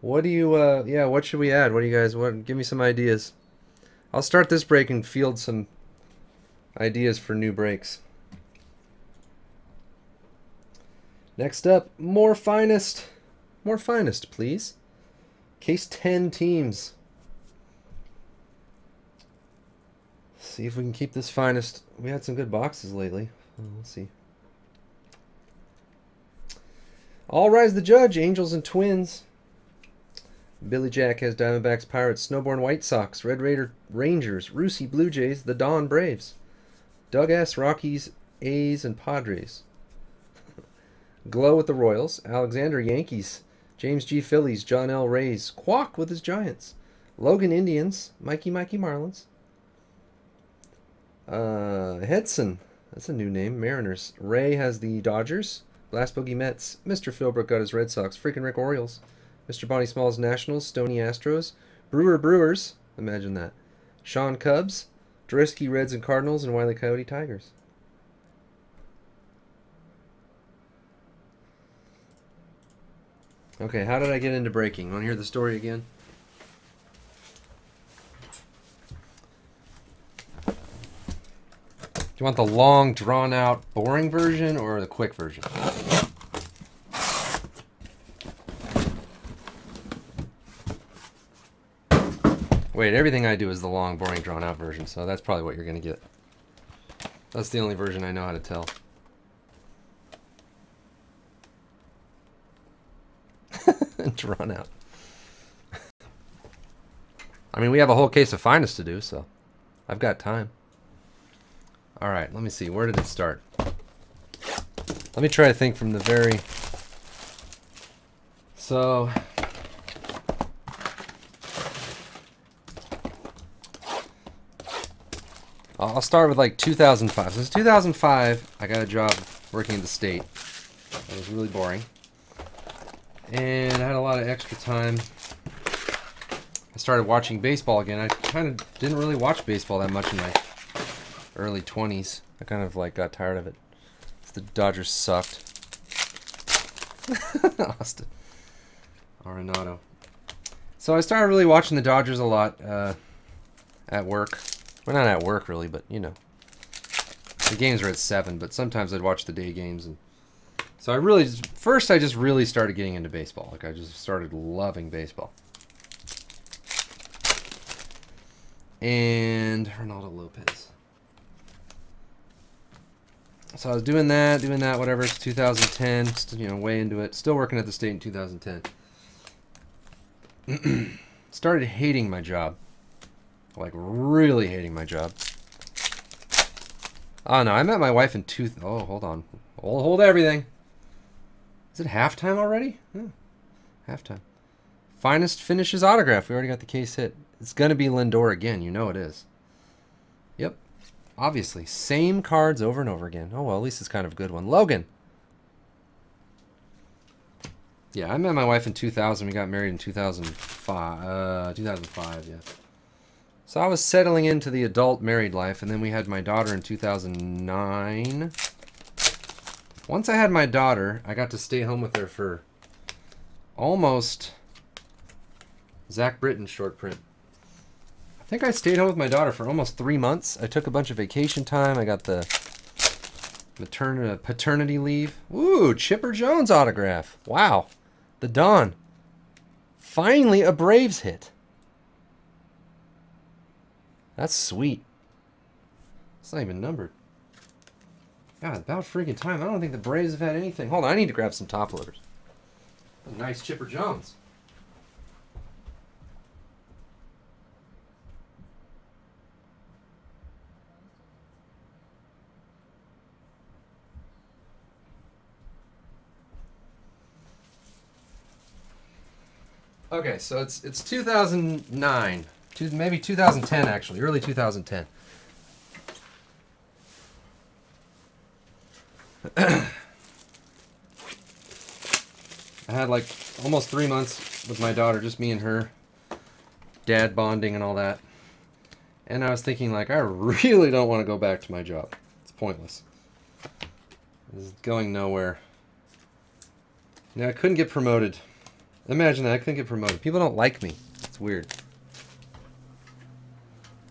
What do you, uh, yeah, what should we add? What do you guys, what, give me some ideas. I'll start this break and field some ideas for new breaks. Next up, more finest. More finest, please. Case 10 teams. See if we can keep this finest. We had some good boxes lately. Let's see. All Rise the Judge, Angels and Twins. Billy Jack has Diamondbacks, Pirates, Snowborn White Sox, Red Raider Rangers, Rusey Blue Jays, the Dawn Braves. Doug S. Rockies, A's, and Padres. Glow with the Royals, Alexander Yankees, James G. Phillies, John L. Rays, Quack with his Giants, Logan Indians, Mikey Mikey Marlins. Uh, Hedson, that's a new name, Mariners. Ray has the Dodgers, Blast Boogie Mets, Mr. Philbrook got his Red Sox, freaking Rick Orioles, Mr. Bonnie Smalls Nationals, Stony Astros, Brewer Brewers, imagine that, Sean Cubs, Drisky Reds and Cardinals, and Wiley Coyote Tigers. Okay, how did I get into breaking? Want to hear the story again? Do you want the long, drawn out, boring version or the quick version? Wait, everything I do is the long, boring, drawn out version, so that's probably what you're going to get. That's the only version I know how to tell. drawn out. I mean, we have a whole case of finest to do, so I've got time. All right, let me see. Where did it start? Let me try to think from the very... So... I'll start with like 2005. Since 2005, I got a job working at the state. It was really boring and I had a lot of extra time. I started watching baseball again. I kind of didn't really watch baseball that much in my early 20s. I kind of like got tired of it. The Dodgers sucked. Austin. Arenado. So I started really watching the Dodgers a lot uh, at work. Well, not at work really, but you know. The games were at 7, but sometimes I'd watch the day games and so I really, first I just really started getting into baseball. Like I just started loving baseball. And Reynaldo Lopez. So I was doing that, doing that, whatever. It's 2010, you know, way into it. Still working at the state in 2010. started hating my job. Like really hating my job. Oh no, I met my wife in two. Oh, hold on. Hold, hold everything. Is it halftime already? Hmm. Halftime. Finest finishes autograph. We already got the case hit. It's going to be Lindor again. You know it is. Yep. Obviously. Same cards over and over again. Oh, well, at least it's kind of a good one. Logan. Yeah, I met my wife in 2000. We got married in 2005. Uh, 2005, yeah. So I was settling into the adult married life, and then we had my daughter in 2009. Once I had my daughter, I got to stay home with her for almost Zach Britton short print. I think I stayed home with my daughter for almost three months. I took a bunch of vacation time. I got the maternity paternity leave. Ooh, Chipper Jones autograph. Wow. The Dawn. Finally a Braves hit. That's sweet. It's not even numbered. God, about freaking time. I don't think the Braves have had anything. Hold on, I need to grab some top loaders. Nice Chipper Jones. Okay, so it's it's 2009, two, maybe 2010 actually, early 2010. I had like almost three months with my daughter, just me and her, dad bonding and all that. And I was thinking, like, I really don't want to go back to my job. It's pointless. It's going nowhere. Now, I couldn't get promoted Imagine that. I couldn't get promoted. People don't like me. It's weird.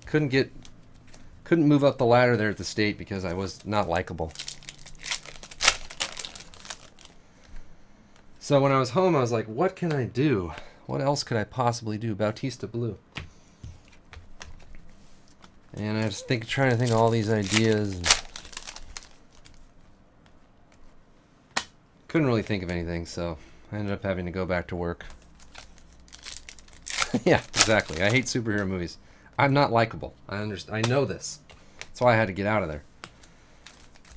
Couldn't get couldn't move up the ladder there at the state because I was not likable. So when I was home, I was like, what can I do? What else could I possibly do? Bautista Blue. And I was think, trying to think of all these ideas. Couldn't really think of anything, so I ended up having to go back to work. yeah, exactly. I hate superhero movies. I'm not likable. I understand. I know this. That's why I had to get out of there.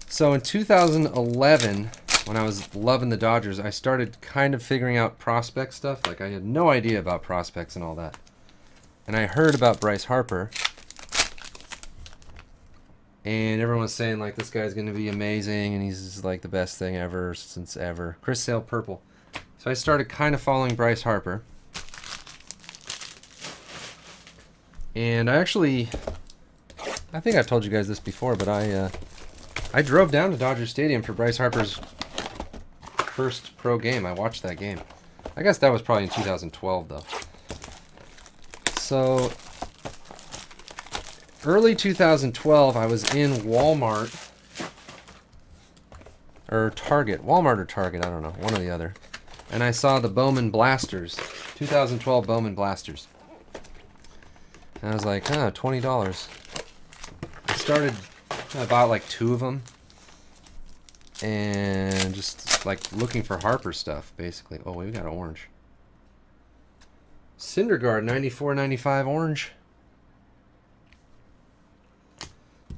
So in 2011, when I was loving the Dodgers, I started kind of figuring out prospect stuff. Like I had no idea about prospects and all that. And I heard about Bryce Harper. And everyone was saying like this guy's going to be amazing and he's like the best thing ever since ever. Chris Sale Purple. So I started kind of following Bryce Harper. And I actually I think I've told you guys this before, but I uh, I drove down to Dodger Stadium for Bryce Harper's first pro game. I watched that game. I guess that was probably in 2012, though. So, early 2012, I was in Walmart or Target, Walmart or Target, I don't know, one or the other. And I saw the Bowman Blasters, 2012 Bowman Blasters. And I was like, huh, $20. I started, I bought like two of them and just like looking for Harper stuff, basically. Oh, we got an orange. Syndergaard, 94, 95 orange.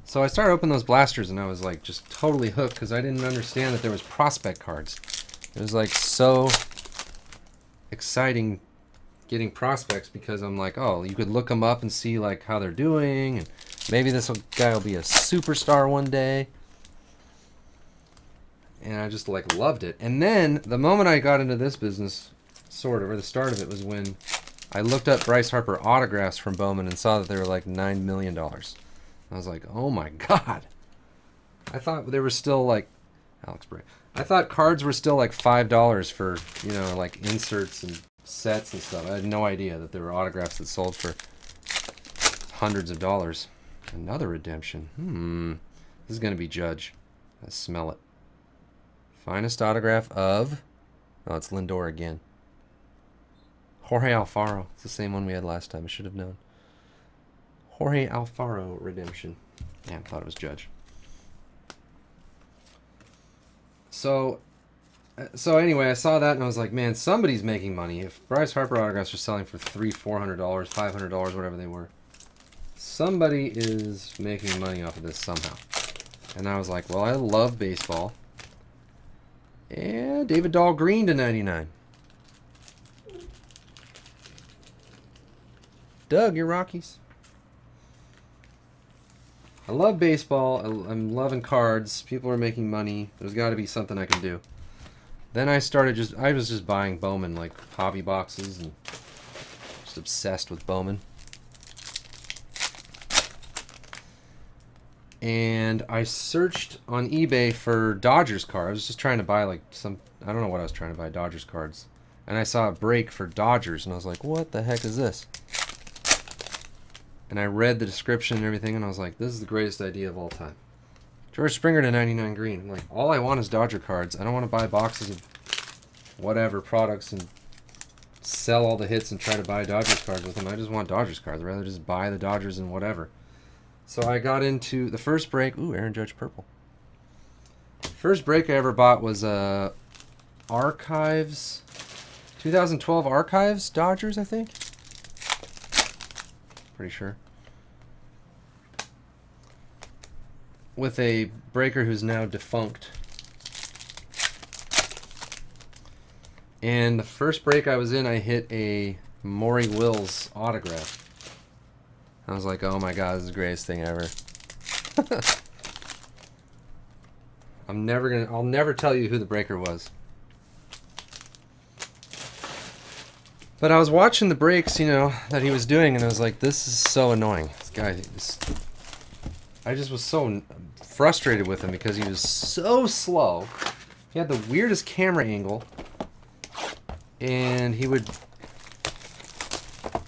So I started opening those blasters and I was like just totally hooked because I didn't understand that there was prospect cards. It was like so exciting getting prospects because I'm like, oh, you could look them up and see like how they're doing and maybe this guy will be a superstar one day and I just like loved it. And then the moment I got into this business, sort of, or the start of it was when I looked up Bryce Harper autographs from Bowman and saw that they were like nine million dollars. I was like, oh my god. I thought they were still like Alex Bray. I thought cards were still like five dollars for you know like inserts and sets and stuff. I had no idea that there were autographs that sold for hundreds of dollars. Another redemption. Hmm. This is gonna be Judge. I smell it. Finest autograph of... Oh, it's Lindor again. Jorge Alfaro. It's the same one we had last time. I should have known. Jorge Alfaro redemption. Yeah, I thought it was Judge. So, so anyway, I saw that and I was like, man, somebody's making money. If Bryce Harper autographs are selling for three, four hundred dollars, five hundred dollars, whatever they were, somebody is making money off of this somehow. And I was like, well, I love baseball. And David Dahl Green to 99. Doug, your Rockies. I love baseball. I'm loving cards. People are making money. There's got to be something I can do. Then I started just, I was just buying Bowman, like hobby boxes and just obsessed with Bowman. and I searched on eBay for Dodgers cards. I was just trying to buy like some I don't know what I was trying to buy Dodgers cards. And I saw a break for Dodgers and I was like, "What the heck is this?" And I read the description and everything and I was like, "This is the greatest idea of all time." George Springer to 99 green. I'm like, "All I want is Dodger cards. I don't want to buy boxes of whatever products and sell all the hits and try to buy Dodgers cards with them. I just want Dodgers cards. I'd rather just buy the Dodgers and whatever." So I got into the first break. Ooh, Aaron Judge purple. First break I ever bought was uh, Archives, 2012 Archives Dodgers, I think. Pretty sure. With a breaker who's now defunct. And the first break I was in, I hit a Maury Wills autograph. I was like, oh my god, this is the greatest thing ever. I'm never gonna, I'll never tell you who the breaker was. But I was watching the breaks, you know, that he was doing, and I was like, this is so annoying. This guy, is, I just was so frustrated with him because he was so slow. He had the weirdest camera angle. and he would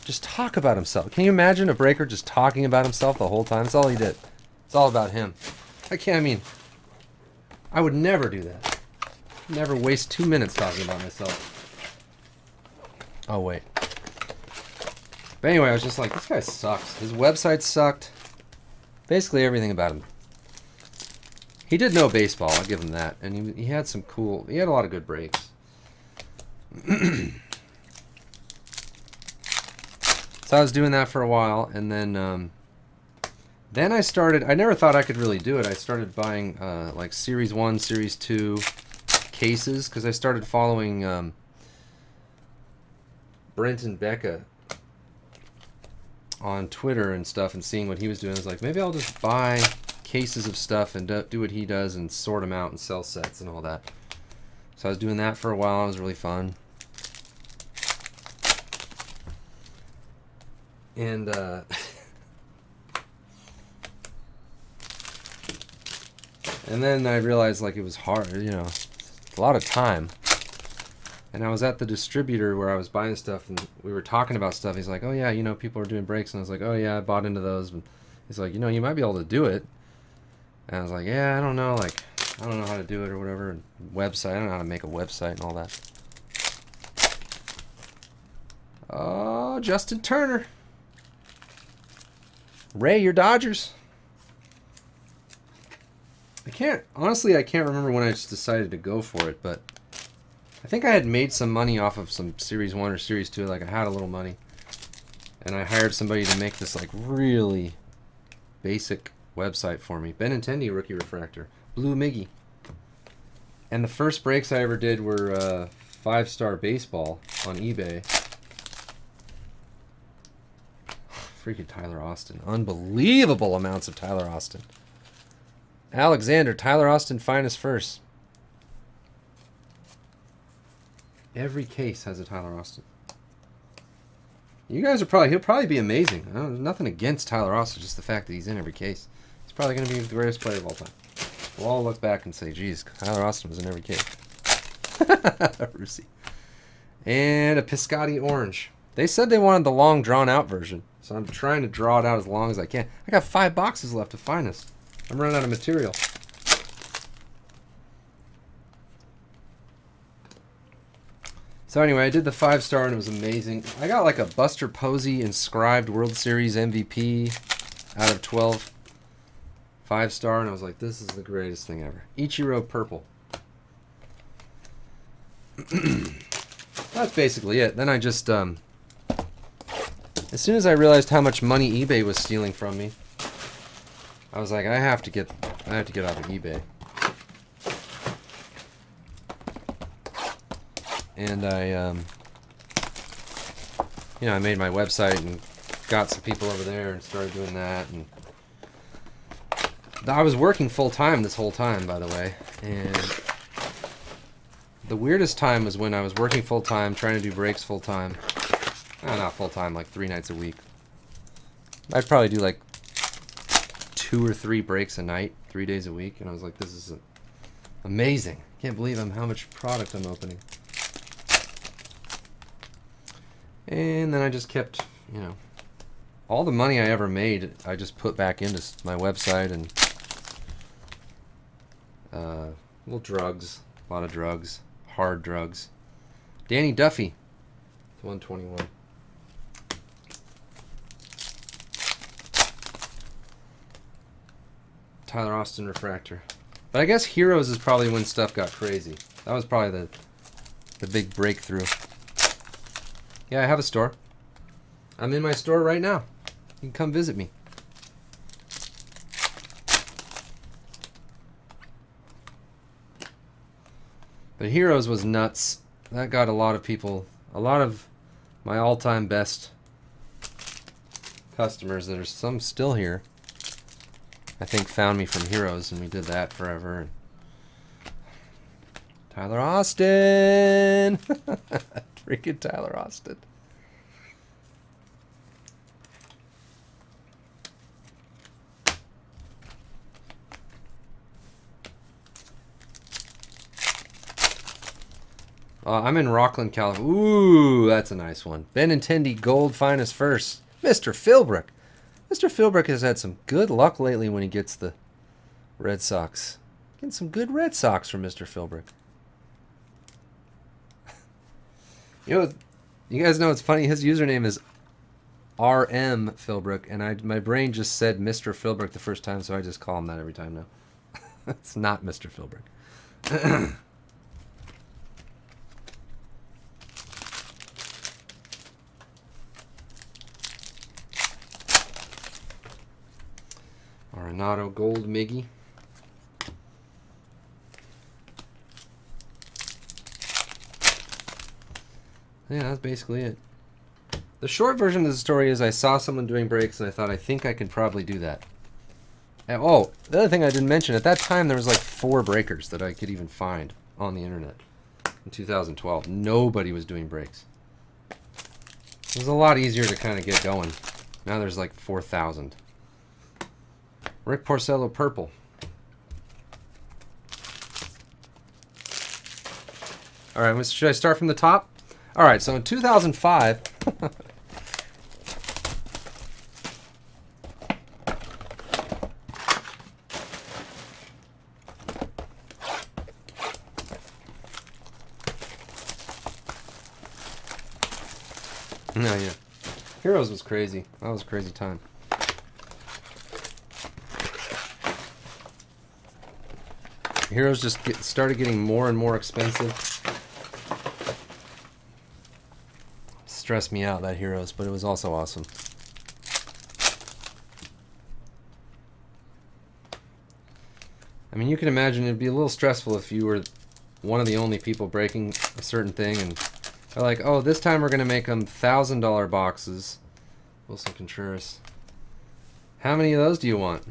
just talk about himself. Can you imagine a breaker just talking about himself the whole time? That's all he did. It's all about him. I can't. I mean, I would never do that. Never waste two minutes talking about myself. Oh wait. But anyway, I was just like, this guy sucks. His website sucked. Basically everything about him. He did know baseball, I'll give him that. And he, he had some cool, he had a lot of good breaks. so I was doing that for a while, and then um, then I started, I never thought I could really do it. I started buying uh, like Series 1, Series 2 cases, because I started following um, Brenton Becca on Twitter and stuff and seeing what he was doing. I was like, maybe I'll just buy cases of stuff and do what he does and sort them out and sell sets and all that. So I was doing that for a while. It was really fun. And uh, and then I realized like it was hard, you know, a lot of time and I was at the distributor where I was buying stuff, and we were talking about stuff. He's like, "Oh yeah, you know, people are doing breaks," and I was like, "Oh yeah, I bought into those." And he's like, "You know, you might be able to do it." And I was like, "Yeah, I don't know, like, I don't know how to do it or whatever." And website, I don't know how to make a website and all that. Oh, Justin Turner. Ray, your Dodgers. I can't honestly. I can't remember when I just decided to go for it, but I think I had made some money off of some Series 1 or Series 2. Like, I had a little money. And I hired somebody to make this, like, really basic website for me. Ben Benintendi Rookie Refractor. Blue Miggy. And the first breaks I ever did were uh, five-star baseball on eBay. Freaking Tyler Austin. Unbelievable amounts of Tyler Austin. Alexander, Tyler Austin finest first. Every case has a Tyler Austin. You guys are probably, he'll probably be amazing. Know, nothing against Tyler Austin, just the fact that he's in every case. He's probably going to be the greatest player of all time. We'll all look back and say, geez, Tyler Austin was in every case. Rusi. And a Piscotty Orange. They said they wanted the long, drawn-out version, so I'm trying to draw it out as long as I can. I got five boxes left to find this. I'm running out of material. So anyway, I did the five star and it was amazing. I got like a Buster Posey inscribed World Series MVP out of 12. Five star, and I was like, this is the greatest thing ever. Ichiro purple. That's basically it. Then I just, um, as soon as I realized how much money eBay was stealing from me, I was like, I have to get, I have to get off of eBay. And I, um, you know, I made my website and got some people over there and started doing that. And I was working full time this whole time, by the way. And the weirdest time was when I was working full time, trying to do breaks full time. Oh, not full time, like three nights a week. I'd probably do like two or three breaks a night, three days a week. And I was like, this is amazing. Can't believe I'm how much product I'm opening. And then I just kept, you know, all the money I ever made, I just put back into my website and uh, little drugs, a lot of drugs, hard drugs. Danny Duffy, 121. Tyler Austin Refractor. But I guess Heroes is probably when stuff got crazy. That was probably the the big breakthrough. Yeah, I have a store. I'm in my store right now. You can come visit me. But Heroes was nuts. That got a lot of people, a lot of my all-time best customers. There's some still here. I think found me from Heroes, and we did that forever. Tyler Austin! Freaking Tyler Austin. Uh, I'm in Rocklin, California. Ooh, that's a nice one. Benintendi Gold Finest First. Mr. Philbrook. Mr. Philbrook has had some good luck lately when he gets the Red Sox. Getting some good Red Sox from Mr. Philbrook. You know, you guys know it's funny. His username is RM Philbrook, and I my brain just said Mr. Philbrook the first time, so I just call him that every time now. it's not Mr. Philbrook. Arenado Gold Miggy. Yeah, that's basically it. The short version of the story is I saw someone doing breaks and I thought I think I could probably do that. And, oh, the other thing I didn't mention, at that time there was like four breakers that I could even find on the internet in 2012. Nobody was doing breaks. It was a lot easier to kind of get going. Now there's like 4,000. Rick Porcello Purple. All right, should I start from the top? All right, so in 2005, No, yeah. Heroes was crazy. That was a crazy time. Heroes just get, started getting more and more expensive. Stressed me out, that Heroes, but it was also awesome. I mean, you can imagine it'd be a little stressful if you were one of the only people breaking a certain thing and they're like, oh, this time we're going to make them $1,000 boxes. Willson Contreras. How many of those do you want?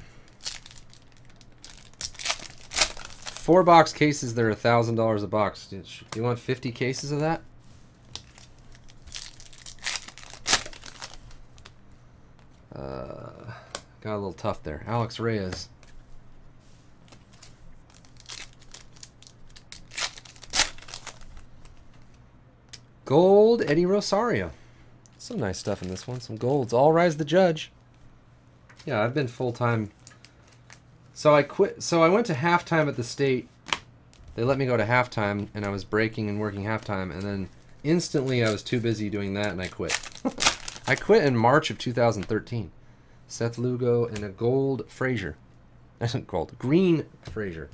Four box cases, they're $1,000 a box. Do you want 50 cases of that? Uh, got a little tough there. Alex Reyes. Gold, Eddie Rosario. Some nice stuff in this one. Some golds. All Rise the Judge. Yeah, I've been full-time. So I quit. So I went to halftime at the state. They let me go to halftime, and I was breaking and working halftime, and then instantly I was too busy doing that, and I quit. I quit in March of 2013. Seth Lugo and a gold Frazier. That's not gold. Green Frazier.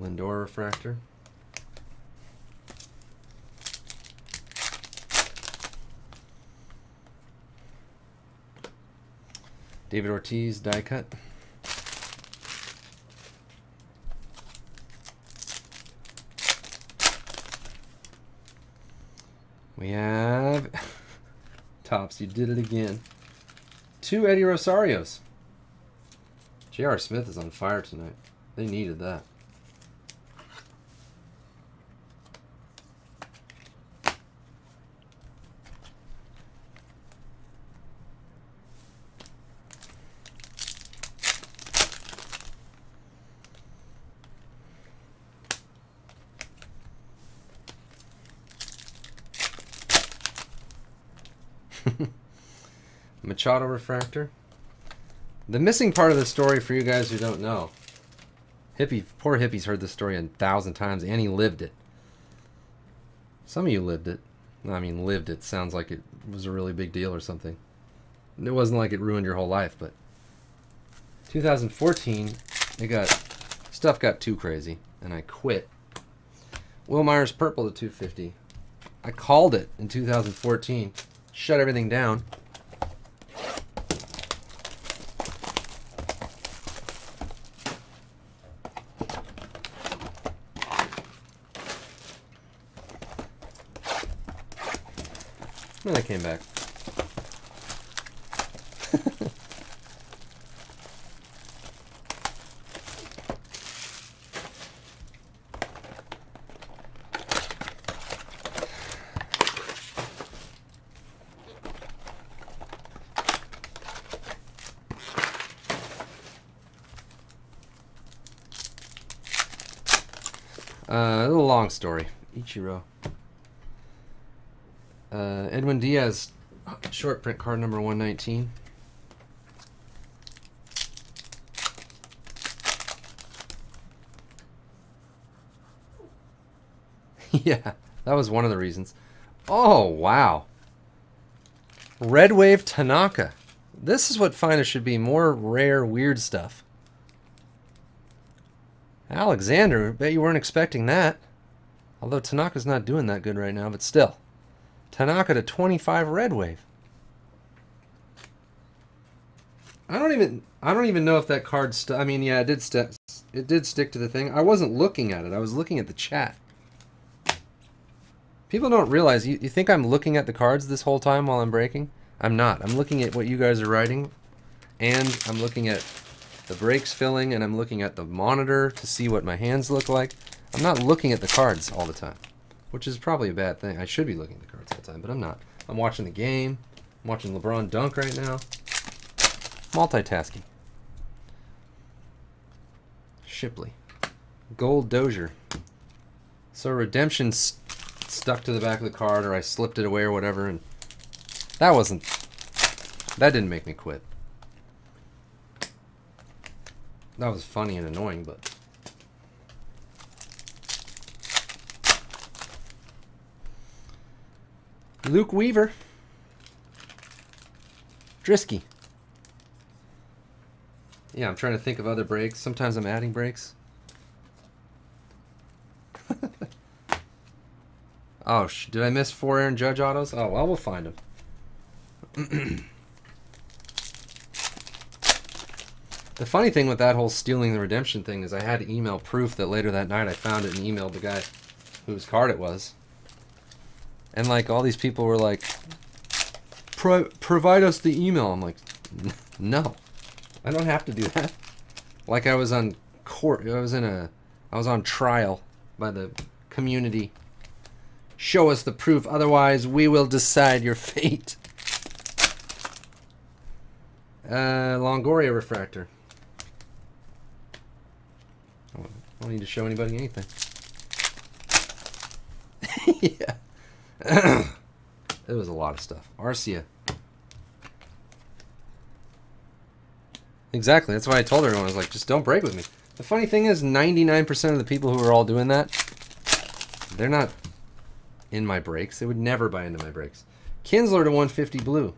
Lindor refractor. David Ortiz die cut. We have Topps, you did it again. Two Eddie Rosarios. J.R. Smith is on fire tonight. They needed that. Machado refractor. The missing part of the story for you guys who don't know. Hippie, poor Hippie's heard this story a thousand times and he lived it. Some of you lived it. I mean, lived it sounds like it was a really big deal or something. It wasn't like it ruined your whole life, but 2014, it got stuff got too crazy, and I quit. Wil Myers purple to 250. I called it in 2014, shut everything down. And I came back. Uh, a little long story. Ichiro. Uh, Edwin Diaz, short print card number 119. yeah, that was one of the reasons. Oh, wow. Red Wave Tanaka. This is what finest should be. More rare, weird stuff. Alexander, bet you weren't expecting that. Although Tanaka's not doing that good right now, but still. Tanaka to 25 Red Wave. I don't even I don't even know if that card st- I mean, yeah, it did st- it did stick to the thing. I wasn't looking at it. I was looking at the chat. People don't realize you, you think I'm looking at the cards this whole time while I'm breaking? I'm not. I'm looking at what you guys are writing and I'm looking at the brake's filling and I'm looking at the monitor to see what my hands look like. I'm not looking at the cards all the time, which is probably a bad thing. I should be looking at the cards all the time, but I'm not. I'm watching the game. I'm watching LeBron dunk right now. Multitasking. Shipley. Gold Dozier. So redemption st stuck to the back of the card or I slipped it away or whatever and that wasn't that didn't make me quit. That was funny and annoying, but Luke Weaver. Drisky. Yeah, I'm trying to think of other breaks. Sometimes I'm adding breaks. oh, did I miss four Aaron Judge autos? Oh, well, we'll find them. the funny thing with that whole stealing the redemption thing is I had email proof that later that night I found it and emailed the guy whose card it was. And like all these people were like, Pro provide us the email. I'm like, no, I don't have to do that. Like I was on court, I was in a, I was on trial by the community. Show us the proof, otherwise we will decide your fate. Uh, Longoria refractor. I don't need to show anybody anything. yeah. it was a lot of stuff. Arcia. Exactly. That's why I told everyone. I was like, just don't break with me. The funny thing is, 99% of the people who are all doing that, they're not in my breaks. They would never buy into my breaks. Kinsler to 150 blue.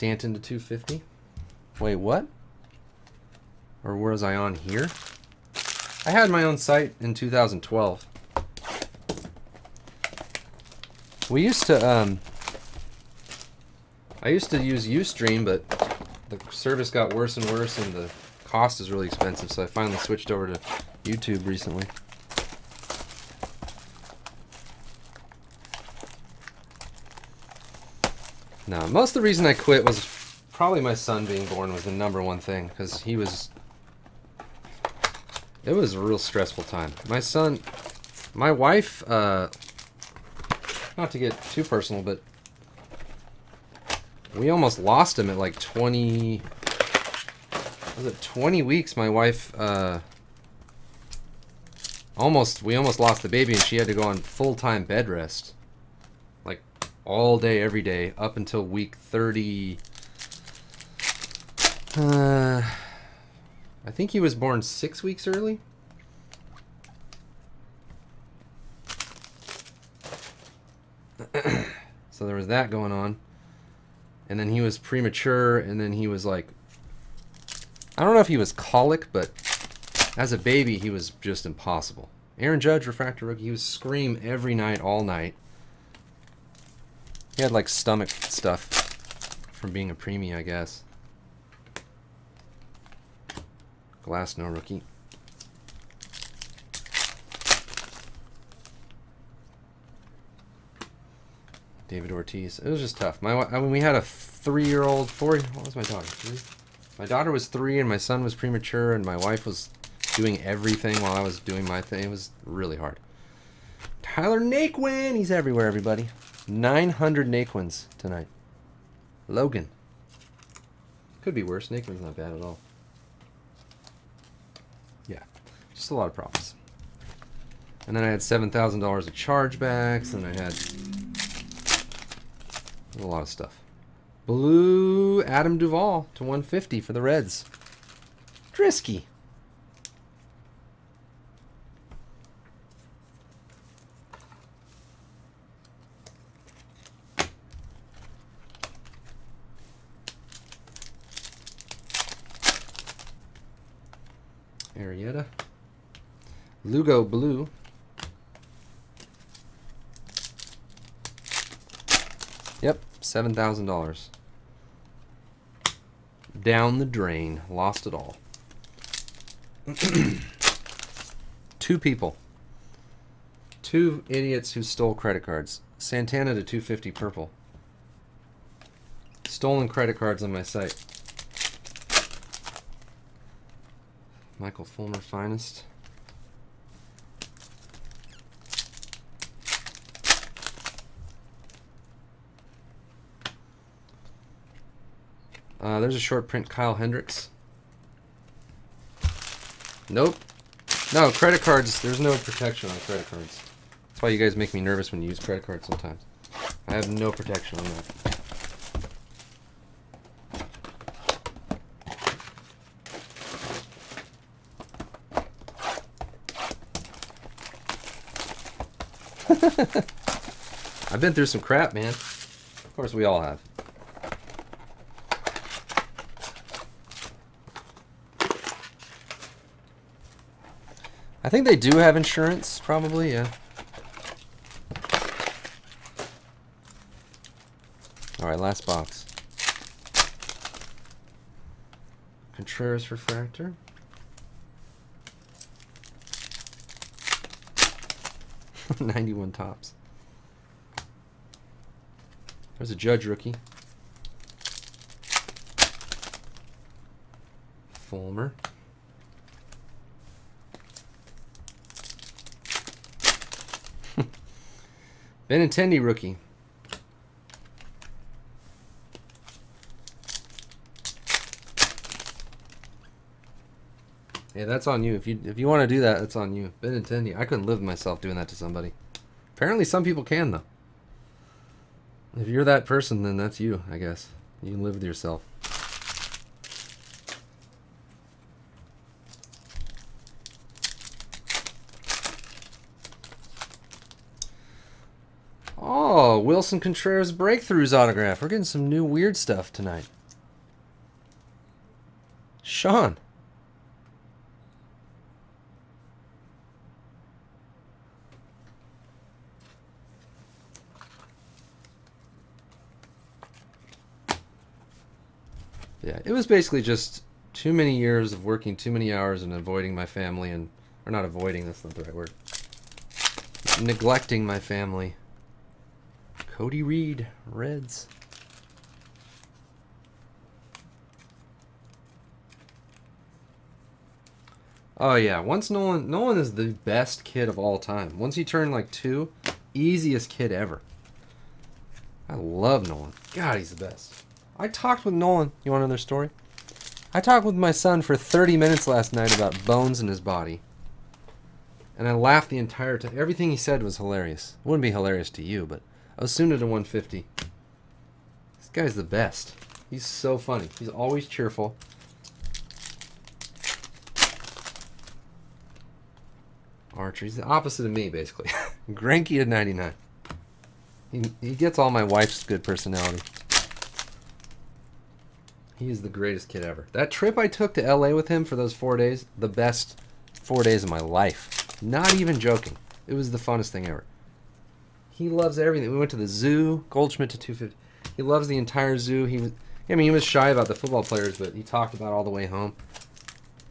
Stanton to 250. Wait, what? Or where was I on here? I had my own site in 2012. We used to, um, I used to use Ustream, but the service got worse and worse and the cost is really expensive, so I finally switched over to YouTube recently. No, most of the reason I quit was probably my son being born was the number one thing, because he was it was a real stressful time. My son, my wife, uh, not to get too personal, but we almost lost him at like 20, was it 20 weeks? My wife, uh, almost, we almost lost the baby and she had to go on full-time bed rest. All day, every day, up until week 30. Uh, I think he was born six weeks early. so there was that going on. And then he was premature, and then he was like, I don't know if he was colic, but as a baby, he was just impossible. Aaron Judge, refractor rookie, he would scream every night, all night. He had like stomach stuff from being a preemie, I guess. Glasnow rookie. David Ortiz. It was just tough. My, I mean, we had a three-year-old, four. What was my daughter? Three? My daughter was three, and my son was premature, and my wife was doing everything while I was doing my thing. It was really hard. Tyler Naquin, he's everywhere, everybody. 900 Naquins tonight. Logan. Could be worse. Naquin's not bad at all. Yeah, just a lot of problems. And then I had $7,000 of chargebacks, and I had a lot of stuff. Blue Adam Duvall to 150 for the Reds. Drisky. Arrieta. Lugo Blue. Yep, $7,000. Down the drain. Lost it all. Two people. Two idiots who stole credit cards. Santana to 250 purple. Stolen credit cards on my site. Michael Fulmer finest. Uh, there's a short print Kyle Hendricks. Nope. No, credit cards, there's no protection on credit cards. That's why you guys make me nervous when you use credit cards sometimes. I have no protection on that. I've been through some crap, man. Of course, we all have. I think they do have insurance, probably, yeah. Alright, last box. Contreras Refractor. Ninety-one Topps. There's a Judge rookie. Fulmer. Benintendi rookie. Yeah, that's on you. If you if you want to do that, that's on you. Benintendi. I couldn't live myself doing that to somebody. Apparently, some people can though. If you're that person, then that's you. I guess you can live with yourself. Oh, Willson Contreras Breakthroughs autograph. We're getting some new weird stuff tonight. Sean. Yeah, it was basically just too many years of working too many hours and avoiding my family and or not avoiding, that's not the right word. Neglecting my family. Cody Reed, Reds. Oh yeah, once Nolan Nolan is the best kid of all time. Once he turned like two, easiest kid ever. I love Nolan. God, he's the best. I talked with Nolan. You want another story? I talked with my son for 30 minutes last night about bones in his body. And I laughed the entire time. Everything he said was hilarious. It wouldn't be hilarious to you, but I was soon Osuna to 150. This guy's the best. He's so funny. He's always cheerful. Archer. He's the opposite of me, basically. Greinke to 99. He, he gets all my wife's good personality. He is the greatest kid ever. That trip I took to LA with him for those four days, the best four days of my life. Not even joking. It was the funnest thing ever. He loves everything. We went to the zoo, Goldschmidt to 250. He loves the entire zoo. He was, I mean, he was shy about the football players, but he talked about all the way home.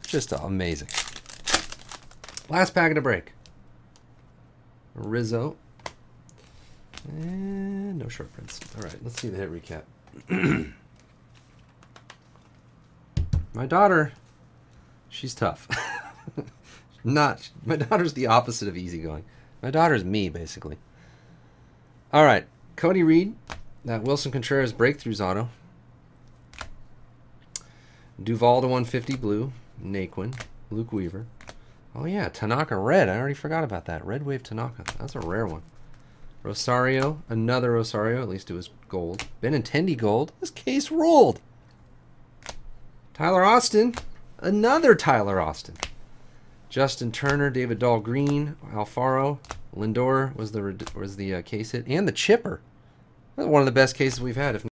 Just amazing. Last packet of the break. Rizzo. And no short prints. All right, let's see the hit recap. My daughter, she's tough. Not, my daughter's the opposite of easygoing. My daughter's me, basically. All right, Cody Reed, that Willson Contreras Breakthroughs auto. Duvall to 150 blue. Naquin. Luke Weaver. Oh yeah, Tanaka red. I already forgot about that. Red Wave Tanaka. That's a rare one. Rosario. Another Rosario. At least it was gold. Benintendi gold. This case ruled. Tyler Austin. Another Tyler Austin. Justin Turner, David Dahl Green, Alfaro, Lindor was the was the uh, case hit, and the chipper. One of the best cases we've had, if